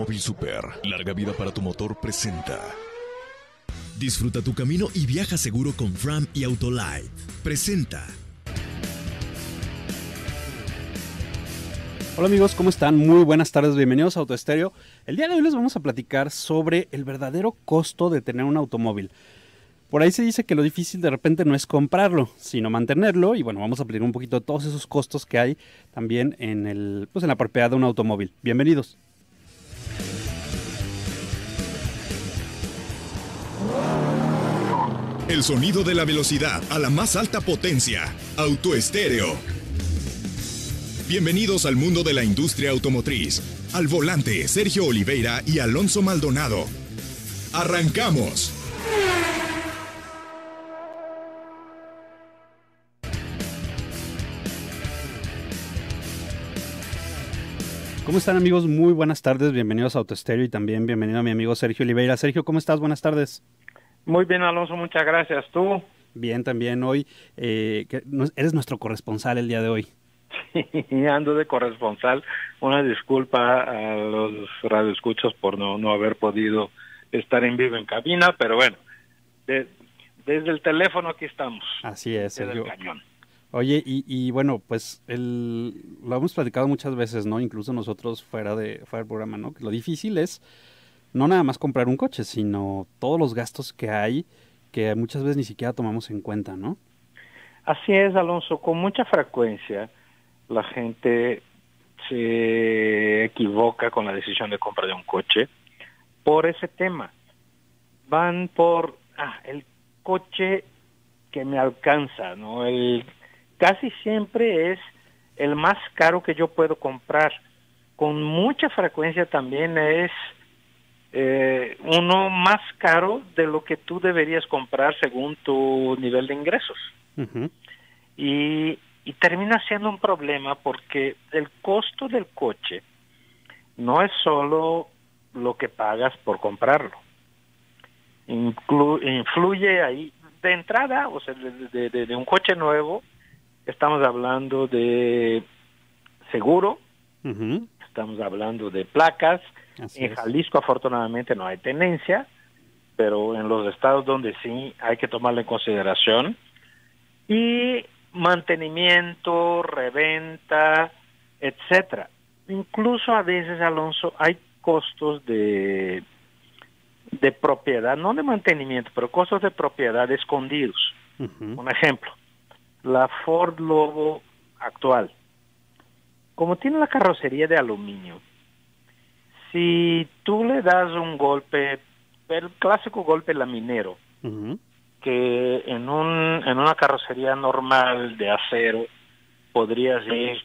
Automóvil Super, larga vida para tu motor presenta. Disfruta tu camino y viaja seguro con Fram y Autolite. Presenta. Hola amigos, ¿cómo están? Muy buenas tardes, bienvenidos a Autoestéreo. El día de hoy les vamos a platicar sobre el verdadero costo de tener un automóvil. Por ahí se dice que lo difícil de repente no es comprarlo, sino mantenerlo. Y bueno, vamos a platicar un poquito de todos esos costos que hay también en, el, pues en la propiedad de un automóvil. Bienvenidos. El sonido de la velocidad a la más alta potencia. Autoestéreo. Bienvenidos al mundo de la industria automotriz. Al volante, Sergio Oliveira y Alonso Maldonado. ¡Arrancamos! ¿Cómo están amigos? Muy buenas tardes, bienvenidos a Autoestéreo y también bienvenido a mi amigo Sergio Oliveira. Sergio, ¿cómo estás? Buenas tardes. Muy bien, Alonso, muchas gracias. ¿Tú? Bien, también hoy. Eh, eres nuestro corresponsal el día de hoy. Sí, ando de corresponsal. Una disculpa a los radioescuchos por no, no haber podido estar en vivo en cabina, pero bueno, desde el teléfono aquí estamos. Así es, desde el cañón. Oye, y, y bueno, pues el, lo hemos platicado muchas veces, ¿no? Incluso nosotros fuera, de, fuera del programa, ¿no? Que lo difícil es no nada más comprar un coche, sino todos los gastos que hay que muchas veces ni siquiera tomamos en cuenta, ¿no? Así es, Alonso. Con mucha frecuencia la gente se equivoca con la decisión de compra de un coche por ese tema. Van por ah, el coche que me alcanza, ¿no? El casi siempre es el más caro que yo puedo comprar. Con mucha frecuencia también es eh, uno más caro de lo que tú deberías comprar según tu nivel de ingresos. Y, y termina siendo un problema porque el costo del coche no es solo lo que pagas por comprarlo. Inclu- influye ahí de entrada, o sea, de, de- de- de un coche nuevo, estamos hablando de seguro, estamos hablando de placas, Así en es. Jalisco afortunadamente no hay tenencia, pero en los estados donde sí hay que tomarlo en consideración. Y mantenimiento, reventa, etcétera. Incluso a veces, Alonso, hay costos de de propiedad, no de mantenimiento, pero costos de propiedad escondidos. Un ejemplo, la Ford Lobo actual. Como tiene la carrocería de aluminio, si tú le das un golpe, el clásico golpe laminero, que en, un, en una carrocería normal de acero podrías ir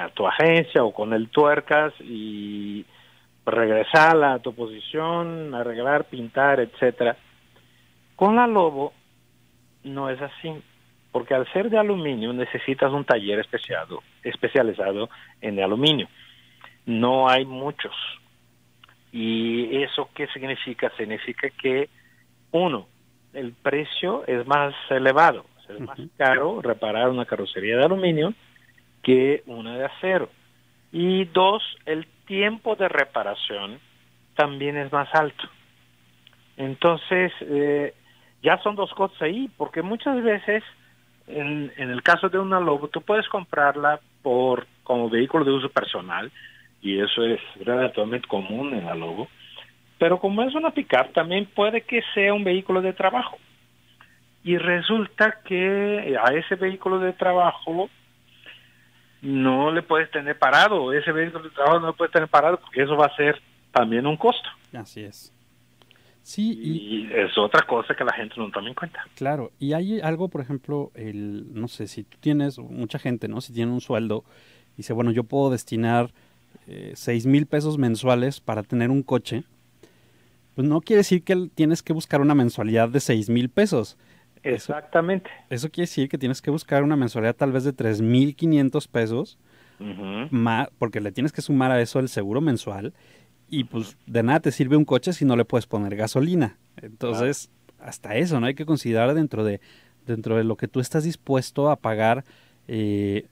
a tu agencia o con el tuercas y regresarla a tu posición, arreglar, pintar, etcétera. Con la Lobo no es así, porque al ser de aluminio necesitas un taller especiado, especializado en aluminio. No hay muchos. ¿Y eso qué significa? Significa que, uno, el precio es más elevado, o sea, es más caro reparar una carrocería de aluminio que una de acero. Y dos, el tiempo de reparación también es más alto. Entonces, eh, ya son dos cosas ahí, porque muchas veces, en, en el caso de una Lobo, tú puedes comprarla por como vehículo de uso personal, y eso es relativamente común en la Lobo, pero como es una pickup, también puede que sea un vehículo de trabajo. Y resulta que a ese vehículo de trabajo no le puedes tener parado, ese vehículo de trabajo no lo puedes tener parado porque eso va a ser también un costo. Así es. Sí, y, Y es otra cosa que la gente no toma en cuenta. Claro, y hay algo, por ejemplo, el, no sé, si tú tienes, mucha gente, ¿no? Si tiene un sueldo, dice, bueno, yo puedo destinar seis mil pesos mensuales para tener un coche, pues no quiere decir que tienes que buscar una mensualidad de seis mil pesos. Eso, Exactamente. eso quiere decir que tienes que buscar una mensualidad tal vez de tres mil quinientos pesos, porque le tienes que sumar a eso el seguro mensual, y pues de nada te sirve un coche si no le puedes poner gasolina. Entonces, hasta eso, ¿no? Hay que considerar dentro de, dentro de lo que tú estás dispuesto a pagar eh,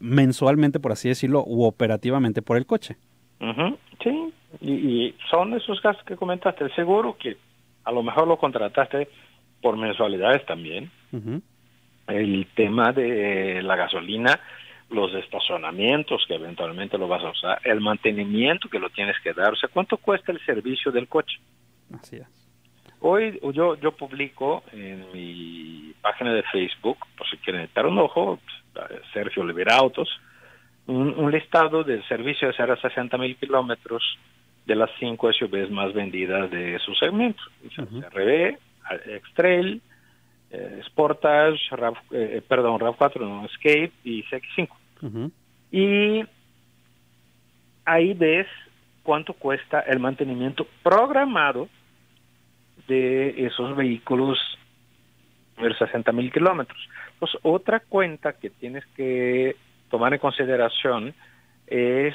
mensualmente, por así decirlo, u operativamente por el coche. Sí, son esos gastos que comentaste. El seguro, que a lo mejor lo contrataste por mensualidades también. El tema de la gasolina, los estacionamientos que eventualmente lo vas a usar, el mantenimiento que lo tienes que dar. O sea, ¿cuánto cuesta el servicio del coche? Así es. Hoy yo, yo publico en mi página de Facebook, por si quieren echar un ojo, Sergio Olivera Autos, un, listado del servicio de 0 a 60 mil kilómetros de las cinco SUVs más vendidas de su segmento. CRV, X-Trail, eh, Sportage, eh, perdón, RAV4, no, Escape y CX5. Y ahí ves cuánto cuesta el mantenimiento programado de esos vehículos 60 mil kilómetros. Pues otra cuenta que tienes que tomar en consideración es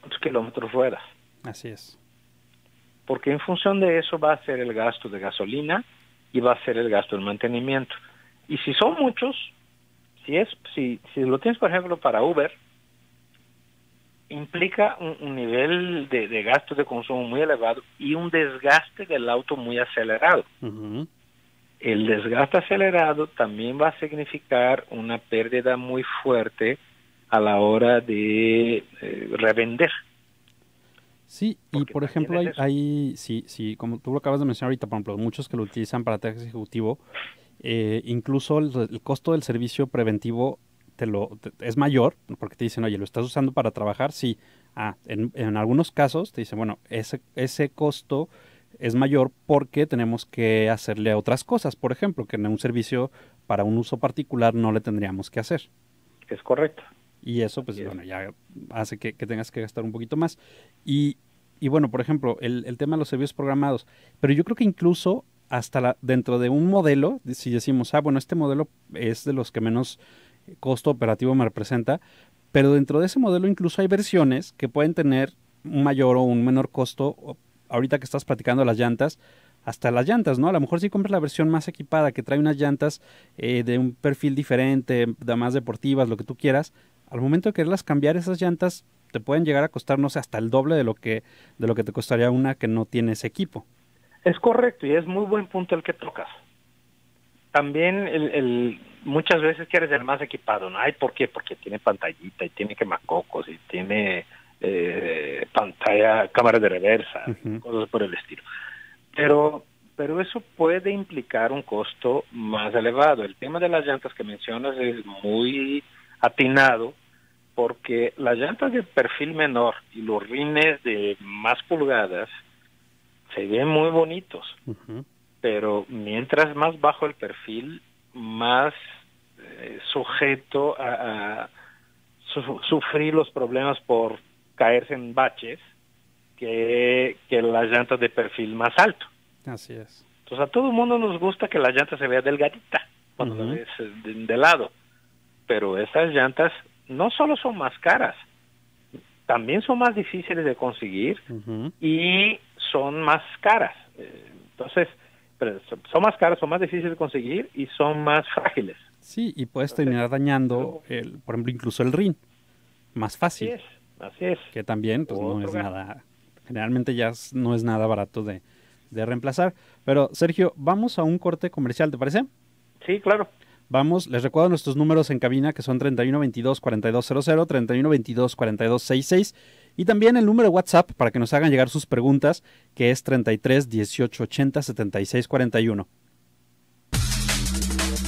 cuántos kilómetros ruedas. Así es. Porque en función de eso va a ser el gasto de gasolina y va a ser el gasto del mantenimiento. Y si son muchos, si es si, si lo tienes por ejemplo para Uber, implica un, nivel de, gasto de consumo muy elevado y un desgaste del auto muy acelerado. El desgaste acelerado también va a significar una pérdida muy fuerte a la hora de eh, revender. Sí, y por ejemplo, hay, hay, sí, sí, como tú lo acabas de mencionar ahorita, por ejemplo, muchos que lo utilizan para taxi ejecutivo, eh, incluso el, costo del servicio preventivo te lo, es mayor, porque te dicen, oye, ¿lo estás usando para trabajar? Sí. Ah, en, en algunos casos te dicen, bueno, ese, ese costo es mayor porque tenemos que hacerle otras cosas, por ejemplo, que en un servicio para un uso particular no le tendríamos que hacer. Es correcto. Y eso, pues, bueno, ya hace que, tengas que gastar un poquito más. Y, y bueno, por ejemplo, el, el, tema de los servicios programados. Pero yo creo que incluso hasta la, dentro de un modelo, si decimos, ah, bueno, este modelo es de los que menos costo operativo me representa, pero dentro de ese modelo incluso hay versiones que pueden tener un mayor o un menor costo. Ahorita que estás platicando las llantas, hasta las llantas, ¿no? A lo mejor si compras la versión más equipada que trae unas llantas eh, de un perfil diferente, de más deportivas, lo que tú quieras, al momento de quererlas cambiar esas llantas te pueden llegar a costar, no sé, hasta el doble de lo que de lo que te costaría una que no tiene ese equipo. Es correcto y es muy buen punto el que tocas. También el muchas veces quieres el más equipado, ¿no? Ay, ¿por qué? Porque tiene pantallita y tiene quemacocos y tiene eh, pantalla, cámara de reversa, cosas por el estilo. Pero, pero eso puede implicar un costo más elevado. El tema de las llantas que mencionas es muy atinado porque las llantas de perfil menor y los rines de más pulgadas se ven muy bonitos, pero mientras más bajo el perfil, más eh, sujeto a, sufrir los problemas por caerse en baches que, que las llantas de perfil más alto. Así es. Entonces a todo el mundo nos gusta que la llanta se vea delgadita cuando la ves eh, de, lado, pero esas llantas no solo son más caras, también son más difíciles de conseguir y son más caras. Eh, entonces, son más caras, son más difíciles de conseguir y son más frágiles. Sí, y puedes terminar dañando, el, por ejemplo, incluso el rin. Más fácil. Así es, así es. Que también, pues no es nada, generalmente ya no es nada barato de, de reemplazar. Pero, Sergio, vamos a un corte comercial, ¿te parece? Sí, claro. Vamos, les recuerdo nuestros números en cabina que son 3122 4200, 3122 4266 y también el número de WhatsApp para que nos hagan llegar sus preguntas que es 33 18 80 76 41.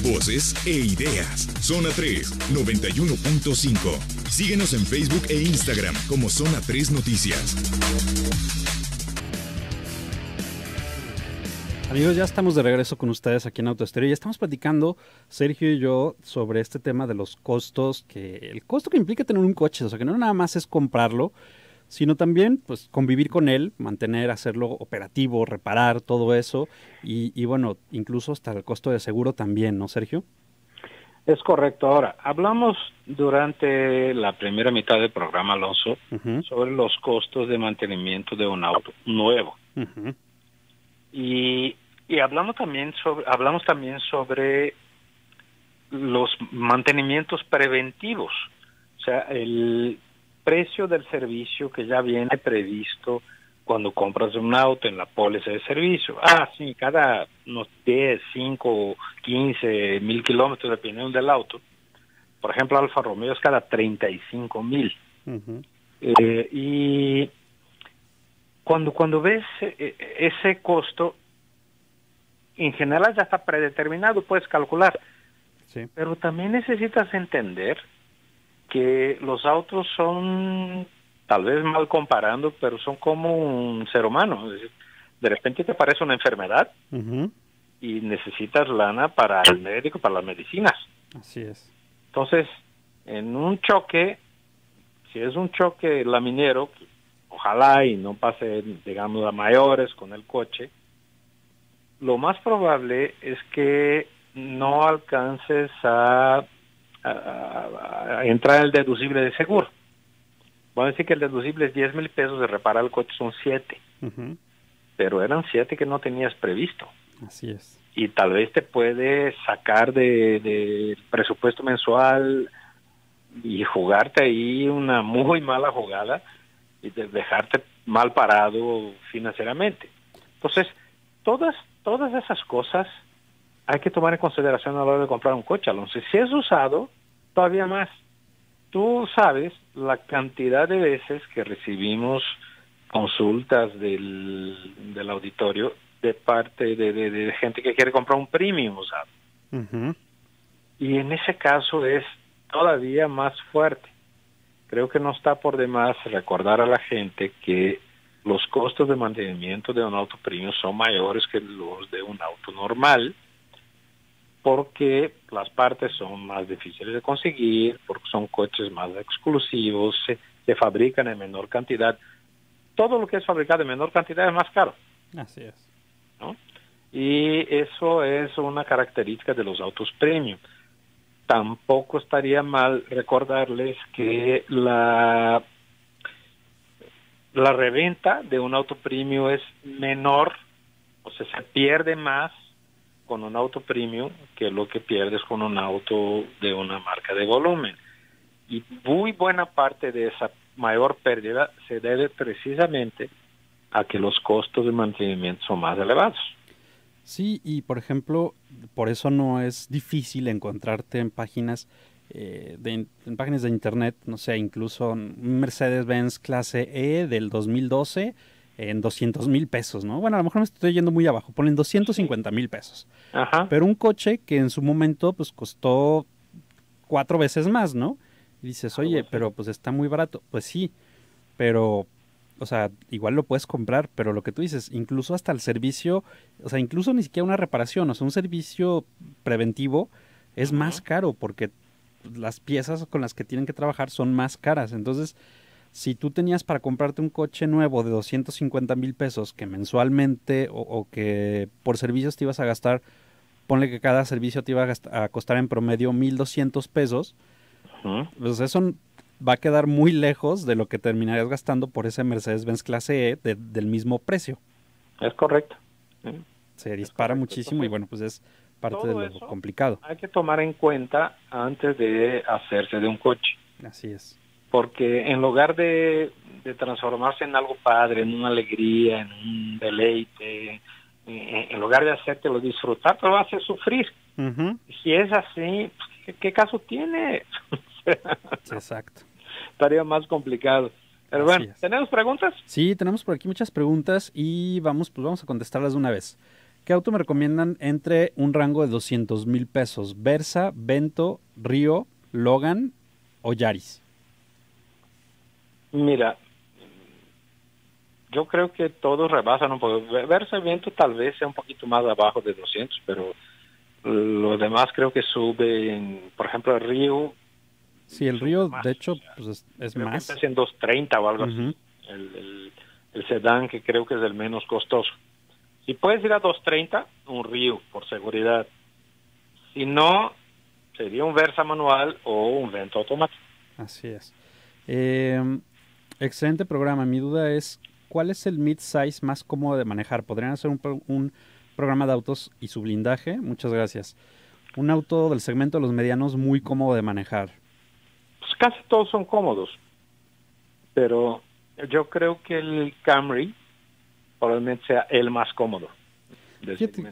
Voces e ideas. Zona 3, 91.5. Síguenos en Facebook e Instagram como Zona 3 Noticias. Amigos, ya estamos de regreso con ustedes aquí en Autoestereo y estamos platicando, Sergio y yo, sobre este tema de los costos, que el costo que implica tener un coche, o sea, que no nada más es comprarlo, sino también pues convivir con él, mantener, hacerlo operativo, reparar todo eso y, bueno, incluso hasta el costo de seguro también, ¿no, Sergio? Es correcto. Ahora, hablamos durante la primera mitad del programa, Alonso, sobre los costos de mantenimiento de un auto nuevo. y, y hablamos también sobre, hablamos también sobre los mantenimientos preventivos. O sea, el precio del servicio que ya viene previsto cuando compras un auto en la póliza de servicio. Ah, sí, cada unos 10, 5, 15 mil kilómetros, dependiendo del auto. Por ejemplo, Alfa Romeo es cada 35 mil. Eh, y cuando, cuando ves eh, ese costo, en general ya está predeterminado, puedes calcular. Sí. Pero también necesitas entender que los autos son, tal vez mal comparando, pero son como un ser humano. de repente te aparece una enfermedad y necesitas lana para el médico, para las medicinas. Así es. Entonces, en un choque, si es un choque laminero, ojalá y no pase, digamos, a mayores con el coche, lo más probable es que no alcances a a, entrar en el deducible de seguro. Voy a decir que el deducible es 10 mil pesos, de reparar el coche son 7. Pero eran 7 que no tenías previsto. Así es. Y tal vez te puede sacar de, de presupuesto mensual y jugarte ahí una muy mala jugada y dejarte mal parado financieramente. Entonces, todas, todas esas cosas hay que tomar en consideración a la hora de comprar un coche, Alonso. Si es usado, todavía más. Tú sabes la cantidad de veces que recibimos consultas del, del auditorio de parte de, gente que quiere comprar un premium usado. Y en ese caso es todavía más fuerte. Creo que no está por demás recordar a la gente que los costos de mantenimiento de un auto premium son mayores que los de un auto normal porque las partes son más difíciles de conseguir, porque son coches más exclusivos, se, fabrican en menor cantidad. Todo lo que es fabricado en menor cantidad es más caro. Así es. ¿no? Y eso es una característica de los autos premium. Tampoco estaría mal recordarles que la, la reventa de un auto premium es menor, o sea, se pierde más con un auto premium que lo que pierdes con un auto de una marca de volumen. Y muy buena parte de esa mayor pérdida se debe precisamente a que los costos de mantenimiento son más elevados. Sí, y por ejemplo, por eso no es difícil encontrarte en páginas eh, de, en páginas de internet, no sé, incluso Mercedes-Benz clase E del 2012 en 200 mil pesos, ¿no? Bueno, a lo mejor me estoy yendo muy abajo, ponen 250 mil pesos. Ajá. Pero un coche que en su momento pues costó cuatro veces más, ¿no? Y dices, oye, pero pues está muy barato. Pues sí, pero, o sea, igual lo puedes comprar, pero lo que tú dices, incluso hasta el servicio, o sea, incluso ni siquiera una reparación, o sea, un servicio preventivo es más caro porque las piezas con las que tienen que trabajar son más caras. Entonces, si tú tenías para comprarte un coche nuevo de 250 mil pesos que mensualmente o, que por servicios te ibas a gastar, ponle que cada servicio te iba a, costar en promedio 1.200 pesos, pues eso va a quedar muy lejos de lo que terminarías gastando por ese Mercedes-Benz clase E del mismo precio. Es correcto. Se dispara muchísimo y bueno, pues es parte de lo complicado. Hay que tomar en cuenta antes de hacerse de un coche. Así es porque en lugar de, transformarse en algo padre, en una alegría, en un deleite, en, lugar de hacértelo disfrutar, te lo a hacer sufrir. Si es así, ¿qué, caso tiene? Exacto. Estaría más complicado. Pero bueno, ¿tenemos preguntas? Sí, tenemos por aquí muchas preguntas y vamos, pues vamos a contestarlas de una vez. ¿Qué auto me recomiendan entre un rango de 200 mil pesos? ¿Versa, Vento, Río, Logan o Yaris? Mira, yo creo que todos rebasan un poco. Verse viento tal vez sea un poquito más abajo de 200, pero lo demás creo que sube, por ejemplo, el río. Sí, el río, de hecho, pues es, más. Que está en 230 o algo así. El, el, sedán, que creo que es el menos costoso. Si puedes ir a 230, un río, por seguridad. Si no, sería un Versa manual o un Vento automático. Así es. Eh, Excelente programa. Mi duda es, ¿cuál es el mid-size más cómodo de manejar? ¿Podrían hacer un, programa de autos y su blindaje? Muchas gracias. Un auto del segmento de los medianos muy cómodo de manejar. Pues casi todos son cómodos. pero yo creo que el Camry probablemente sea el más cómodo.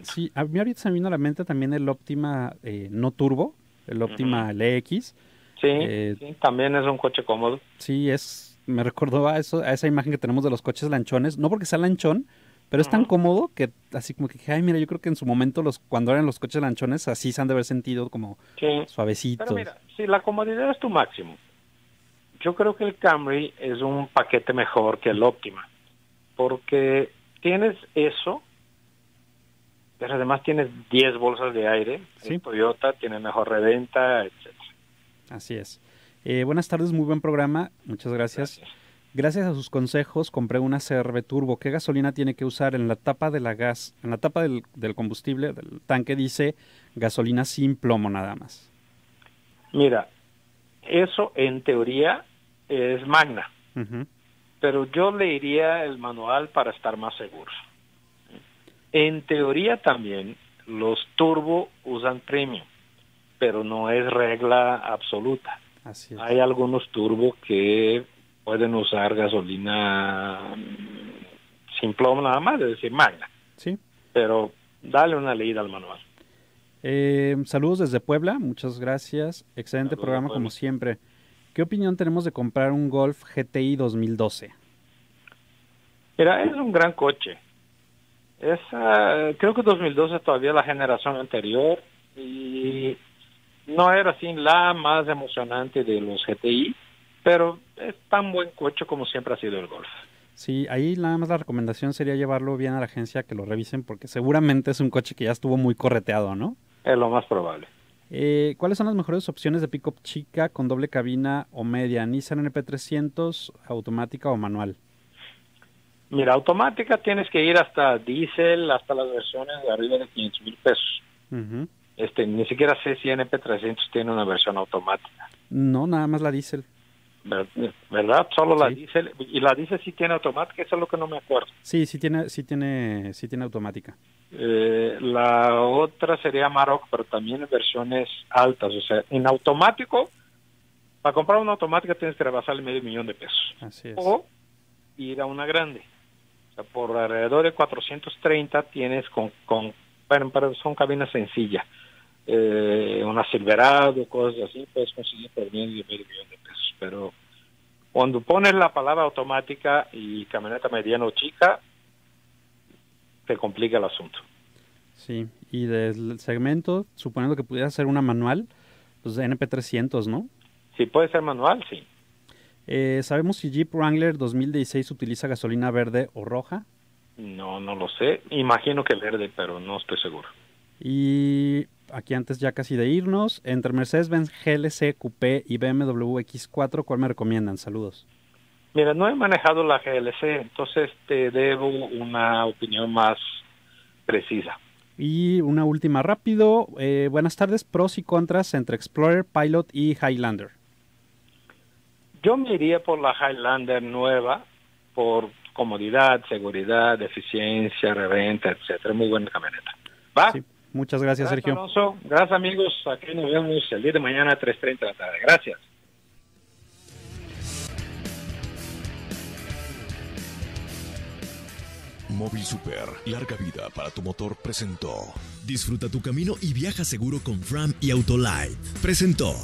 sí, a mí ahorita se me vino a la mente también el Optima eh, no turbo, el Optima LX. Eh, sí, también es un coche cómodo. Sí, es, me recordó a eso, a esa imagen que tenemos de los coches lanchones, no porque sea lanchón, pero es tan cómodo que así como que, ay, mira, yo creo que en su momento los cuando eran los coches lanchones así se han de haber sentido como suavecitos. Pero mira, si la comodidad es tu máximo, yo creo que el Camry es un paquete mejor que el Optima, porque tienes eso, pero además tienes 10 bolsas de aire, ¿Sí? Toyota tiene mejor reventa, etcétera. Así es. Eh, buenas tardes, muy buen programa, muchas gracias. gracias. a sus consejos compré una CRV Turbo. ¿Qué gasolina tiene que usar? En la tapa de la gas, en la tapa del, combustible, del tanque dice gasolina sin plomo nada más. Mira, eso en teoría es magna, pero yo leería el manual para estar más seguro. En teoría también los turbo usan premium pero no es regla absoluta. Hay algunos turbos que pueden usar gasolina sin plomo nada más, es decir, magna. Sí. Pero dale una leída al manual. Eh, saludos desde Puebla, muchas gracias. Excelente programa como siempre. ¿Qué opinión tenemos de comprar un Golf GTI 2012? Mira, es un gran coche. Es, creo que 2012 todavía la generación anterior y no era así la más emocionante de los GTI, pero es tan buen coche como siempre ha sido el Golf. Sí, ahí nada más la recomendación sería llevarlo bien a la agencia que lo revisen porque seguramente es un coche que ya estuvo muy correteado, ¿no? Es lo más probable. Eh, ¿Cuáles son las mejores opciones de pickup chica con doble cabina o media? ¿Nissan NP300, automática o manual? Mira, automática tienes que ir hasta diésel, hasta las versiones de arriba de 500 mil pesos. Este, ni siquiera sé si NP300 tiene una versión automática. No, nada más la diésel. ¿Verdad? Solo la diésel. Y la diésel sí tiene automática, eso es lo que no me acuerdo. Sí, sí tiene, sí tiene, sí tiene automática. Eh, la otra sería Maroc, pero también en versiones altas. O sea, en automático, para comprar una automática tienes que rebasar el medio millón de pesos. Así es. O ir a una grande. O sea, por alrededor de 430 tienes con, con bueno, pero son cabinas sencillas eh, un Silverado, cosas así, puedes conseguir por medio de medio millón de pesos. Pero cuando pones la palabra automática y camioneta mediana o chica, te complica el asunto. Sí, y del segmento, suponiendo que pudiera ser una manual, pues de NP300, ¿no? Sí, puede ser manual, sí. Eh, ¿Sabemos si Jeep Wrangler 2016 utiliza gasolina verde o roja? No, no lo sé. Imagino que verde, pero no estoy seguro. Y aquí antes ya casi de irnos, entre Mercedes-Benz GLC Coupé y BMW X4, ¿cuál me recomiendan? Saludos. Mira, no he manejado la GLC, entonces te debo una opinión más precisa. Y una última rápido. Eh, buenas tardes, pros y contras entre Explorer, Pilot y Highlander. Yo me iría por la Highlander nueva, por comodidad, seguridad, eficiencia, reventa, etcétera. Muy buena camioneta. ¿Va? Muchas gracias, Sergio. Gracias, amigos. Aquí nos vemos el día de mañana a 3.30 de la tarde. Gracias. Móvil Super, larga vida para tu motor presentó. Disfruta tu camino y viaja seguro con Fram y Autolite. Presentó.